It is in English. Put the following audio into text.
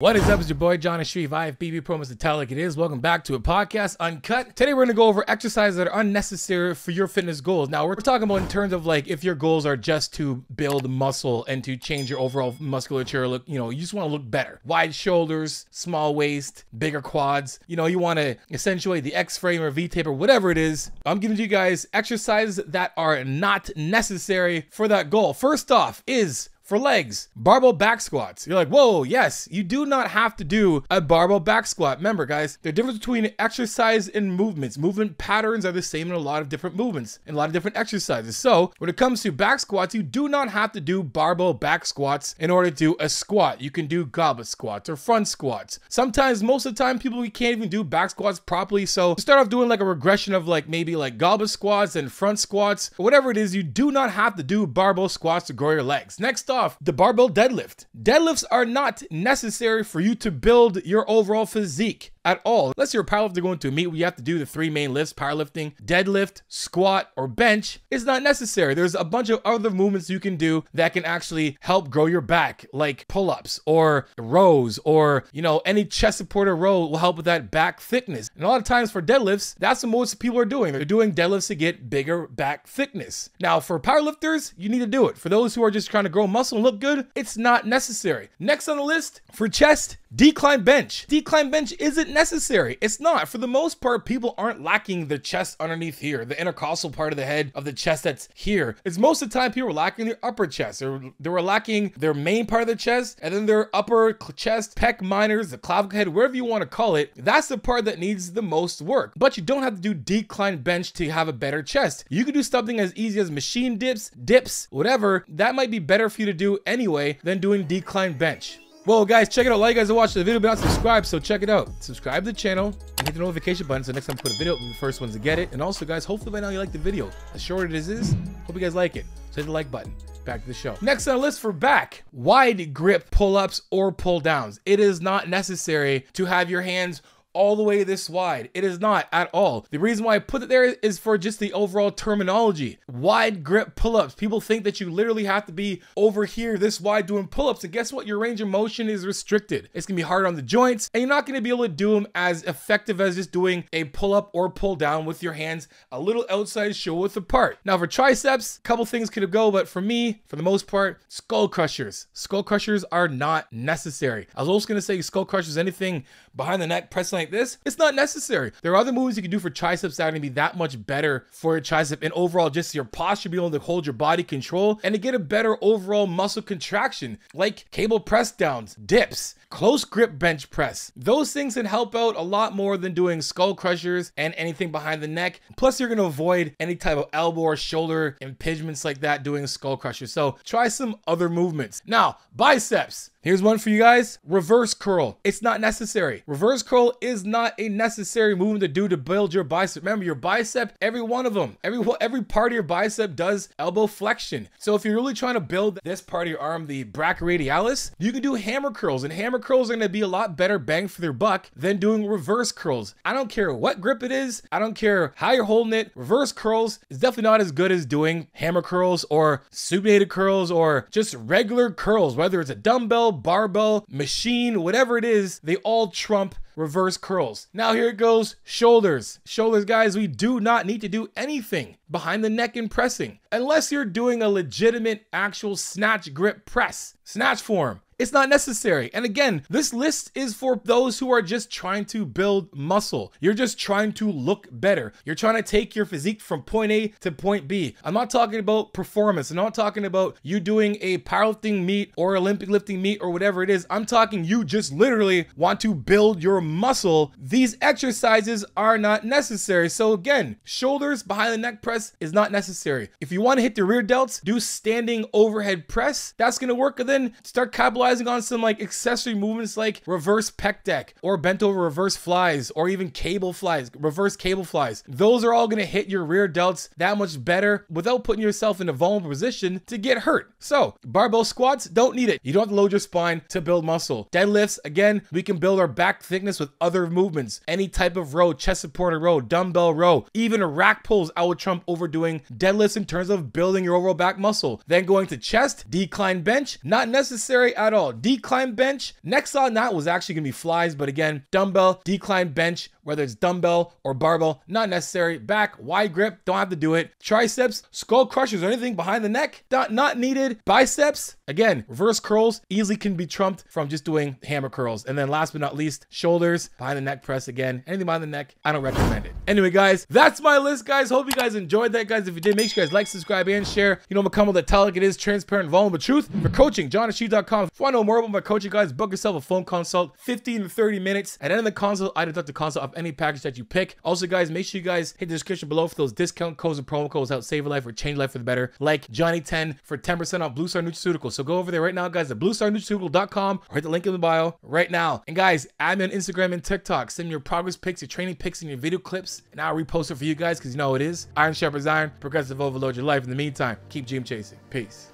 What is up? It's your boy Jonni Shreve. IFBB to tell like it is. Welcome back to a podcast uncut. Today we're gonna go over exercises that are unnecessary for your fitness goals. Now we're talking about in terms of like if your goals are just to build muscle and to change your overall musculature. Look, you know, you just want to look better. Wide shoulders, small waist, bigger quads. You know, you want to accentuate the X frame or V tape or whatever it is. I'm giving you guys exercises that are not necessary for that goal. First off is for legs, barbell back squats. You're like, whoa, yes, you do not have to do a barbell back squat. Remember, guys, the difference between exercise and movements, movement patterns are the same in a lot of different movements and a lot of different exercises. So when it comes to back squats, you do not have to do barbell back squats in order to do a squat. You can do goblet squats or front squats. Sometimes, most of the time, people we can't even do back squats properly. So start off doing like a regression of like maybe like goblet squats and front squats, whatever it is. You do not have to do barbell squats to grow your legs. Next off, the barbell deadlift. Deadlifts are not necessary for you to build your overall physique at all. Unless you're a powerlifter going to a meet where you have to do the three main lifts, powerlifting, deadlift, squat, or bench, it's not necessary. There's a bunch of other movements you can do that can actually help grow your back, like pull-ups or rows or, you know, any chest supported row will help with that back thickness. And a lot of times for deadlifts, that's what most people are doing. They're doing deadlifts to get bigger back thickness. Now, for powerlifters, you need to do it. For those who are just trying to grow muscle and look good, it's not necessary. Next on the list, for chest, decline bench. Decline bench isn't necessary. It's not. For the most part, people aren't lacking the chest underneath here, the intercostal part of the head of the chest that's here. It's most of the time people are lacking their upper chest. They're, they were lacking their main part of the chest and then their upper chest, pec minors, the clavicle head, wherever you want to call it. That's the part that needs the most work. But you don't have to do decline bench to have a better chest. You can do something as easy as machine dips, dips, whatever. That might be better for you to do anyway than doing decline bench. Well, guys, check it out. A lot of you guys are watching the video, but not subscribed, so check it out. Subscribe to the channel and hit the notification button so next time I put a video, we'll the first ones to get it. And also, guys, hopefully by now you like the video. As short as it is, hope you guys like it. So hit the like button. Back to the show. Next on the list for back, wide grip pull-ups or pull-downs. It is not necessary to have your hands all the way this wide. It is not at all. The reason why I put it there is for just the overall terminology. Wide grip pull-ups. People think that you literally have to be over here this wide doing pull-ups. And guess what? Your range of motion is restricted. It's gonna be hard on the joints and you're not gonna be able to do them as effective as just doing a pull-up or pull down with your hands a little outside shoulder apart. Now for triceps, a couple things could go, but for me, for the most part, skull crushers. Skull crushers are not necessary. I was also gonna say skull crushers, anything behind the neck, pressing like this, it's not necessary. There are other moves you can do for triceps that are gonna be that much better for your tricep and overall just your posture, be able to hold your body control and to get a better overall muscle contraction, like cable press downs, dips, close grip bench press. Those things can help out a lot more than doing skull crushers and anything behind the neck. Plus, you're gonna avoid any type of elbow or shoulder impingements like that doing skull crushers. So try some other movements. Now, biceps. Here's one for you guys. Reverse curl. It's not necessary. Reverse curl is not a necessary movement to do to build your bicep. Remember, your bicep, every one of them, every every part of your bicep does elbow flexion. So if you're really trying to build this part of your arm, the brachioradialis, you can do hammer curls. And hammer curls are going to be a lot better bang for their buck than doing reverse curls. I don't care what grip it is. I don't care how you're holding it. Reverse curls is definitely not as good as doing hammer curls or supinated curls or just regular curls, whether it's a dumbbell, barbell, machine, whatever it is, they all trump reverse curls. Now here it goes, shoulders. Shoulders, guys, we do not need to do anything behind the neck and pressing unless you're doing a legitimate actual snatch grip press. Snatch form. It's not necessary. And again, this list is for those who are just trying to build muscle. You're just trying to look better. You're trying to take your physique from point A to point B. I'm not talking about performance. I'm not talking about you doing a powerlifting meet or Olympic lifting meet or whatever it is. I'm talking you just literally want to build your muscle. These exercises are not necessary. So again, shoulders behind the neck press is not necessary. If you want to hit the rear delts, do standing overhead press. That's going to work. And then start capitalizing on some like accessory movements like reverse pec deck or bent over reverse flies or even cable flies, reverse cable flies. Those are all going to hit your rear delts that much better without putting yourself in a vulnerable position to get hurt. So barbell squats, don't need it. You don't have to load your spine to build muscle. Deadlifts, again, we can build our back thickness with other movements. Any type of row, chest supported row, dumbbell row, even rack pulls, I would trump overdoing deadlifts in terms of building your overall back muscle. Then going to chest, decline bench, not necessary at all. Decline bench. Next on that was actually gonna be flies, but again, dumbbell, decline bench, whether it's dumbbell or barbell, not necessary. Back, wide grip, don't have to do it. Triceps, skull crushers or anything behind the neck, not needed. Biceps, again, reverse curls easily can be trumped from just doing hammer curls. And then last but not least, shoulders, behind the neck press again. Anything behind the neck, I don't recommend it. Anyway, guys, that's my list, guys. Hope you guys enjoyed that, guys. If you did, make sure you guys like, subscribe, and share. You know, McCummel, the tell like it is transparent, vulnerable truth. For coaching, jonnishreve.com. If you want to know more about my coaching, guys, book yourself a phone consult, 15 to 30 minutes. At the end of the consult, I deduct the consult off any package that you pick. Also, guys, make sure you guys hit the description below for those discount codes and promo codes that save your life or change life for the better, like JONNI10 for 10% off Blue Star Nutraceuticals. So go over there right now, guys, at bluestarnutraceutical.com or hit the link in the bio right now. And guys, add me on Instagram and TikTok. Send me your progress pics, your training pics, and your video clips, and I'll repost it for you guys because you know it is. Iron sharpens iron, progressive overload your life. In the meantime, keep dream chasing. Peace.